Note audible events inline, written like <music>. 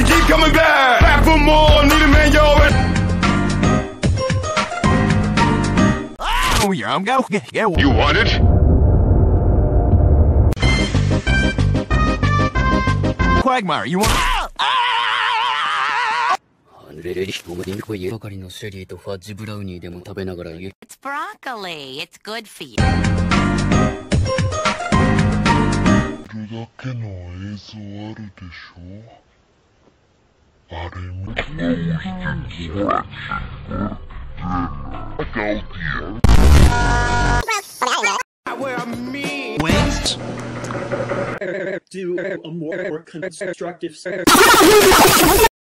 to keep coming back. Back for more, need a man, yo. Oh, yeah, I'm go. Yeah, You want it? Quagmire, you want? レレリお前にこいばかりのシェリーとファッジブラウニーでも食べながら言う It's broccoli. It's good for you. るだけの映像あるでしょ parem closed insurrection for dinner. Check out the Where me went to a more constructive <laughs>